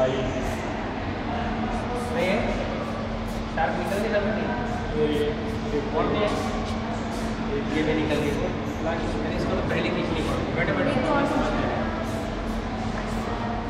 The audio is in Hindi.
आई शार्प निकल के ज़रूर नहीं? है? ये भी निकल